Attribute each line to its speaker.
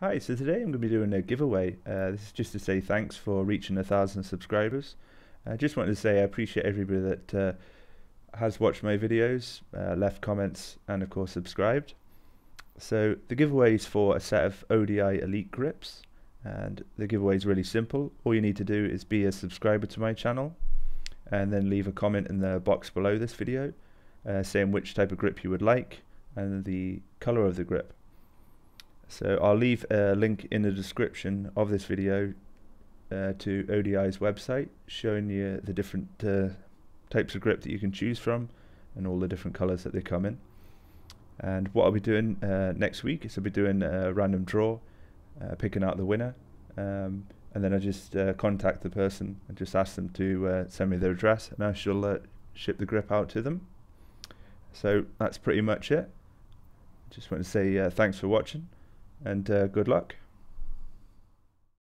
Speaker 1: Hi, so today I'm going to be doing a giveaway. Uh, this is just to say thanks for reaching a thousand subscribers. I just wanted to say I appreciate everybody that uh, has watched my videos, uh, left comments, and of course subscribed. So the giveaway is for a set of ODI Elite grips, and the giveaway is really simple. All you need to do is be a subscriber to my channel, and then leave a comment in the box below this video, uh, saying which type of grip you would like and the color of the grip. So I'll leave a link in the description of this video uh, to ODI's website showing you the different uh, types of grip that you can choose from and all the different colors that they come in. And what I'll be doing uh, next week is I'll be doing a random draw, uh, picking out the winner. Um, and then I just uh, contact the person and just ask them to uh, send me their address and I shall ship the grip out to them. So that's pretty much it. Just want to say thanks for watching and uh, good luck.